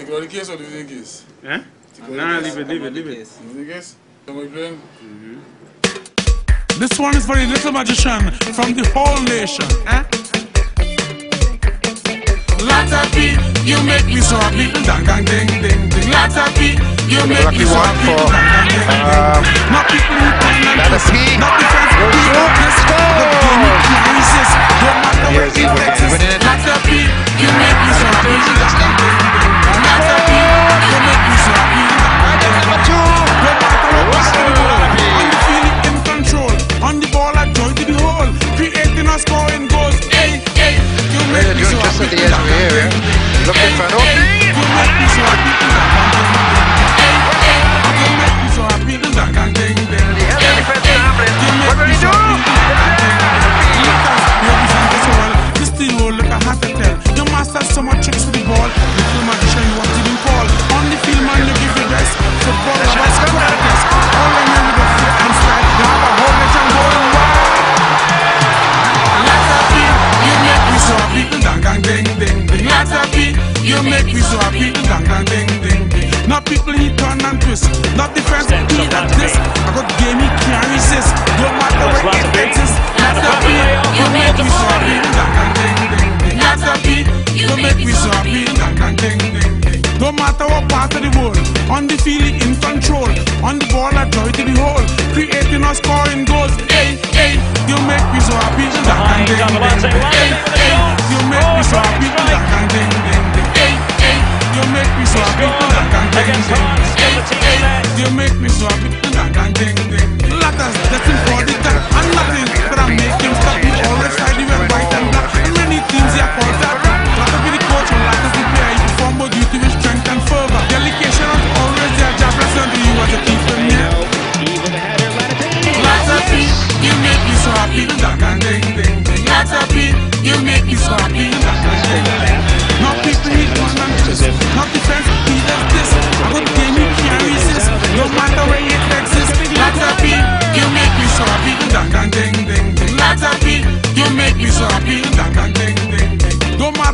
take out the case or leave the case? Eh? Nah, the leave it, leave it, leave it. Leave the case? Somebody playing? This one is for the little magician from the whole nation. Eh? Latapy, you make me so happy. Dang, dang, ding, ding, ding. Latapy, you make Lucky me so one happy. for, Dang, dang, ding, ding, um. Not people who come and Lotta twist. Not the friends who Goes ding, ding. Don't matter what part of the world. On the field, in control. On the ball, I joy to behold. Creating or scoring goals. Hey, hey, you make me so happy. Hey, hey, you make me so happy.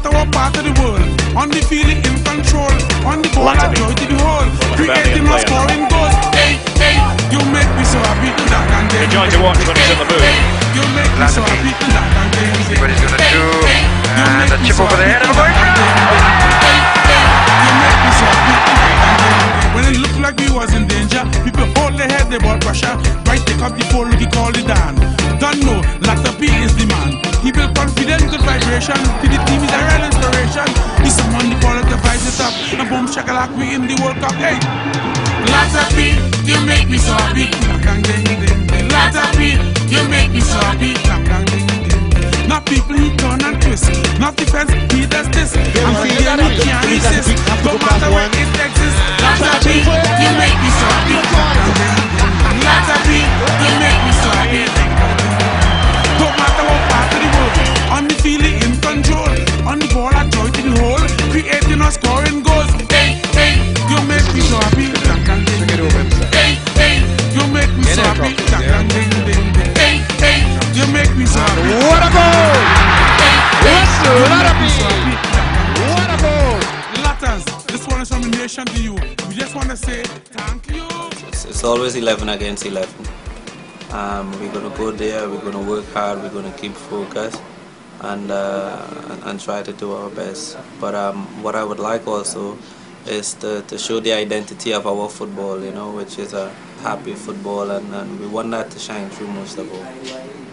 No matter what part of the world. On the feeling in control. On the ball, I joy to behold. Creating or scoring goals. Hey, hey, you make me so happy. Dang, dang, ding, Enjoying to watch when he's in the mood. You make me so happy. Dang, dang, ding, ding. See what he's gonna do. And make a chip over the head of the Dang, boy. dang, ding, ding. Hey, hey, you make me so happy. Dang, dang, ding, ding. When it looked like we was in danger, people hold their head, they ball pressure. Right, take up the phone, look, he call it down. Don't know, Latapy is the man. He built confidence, good vibration. To the team, is a real inspiration. He's someone the quality vibes it up. And boom, shakalak, we in the World Cup. Hey, Latapy, you make me so happy. Lotta P, you make me so happy. Not people he turn and twist. Not defense, he does this. For game he can't resist. No matter where it exists. Latapy, to you. We just want to say thank you. It's, it's always 11 against 11. Um, we're going to go there, we're going to work hard, we're going to keep focused and, uh, and, and try to do our best. But um, what I would like also is to, to show the identity of our football, you know, which is a happy football and, and we want that to shine through most of all.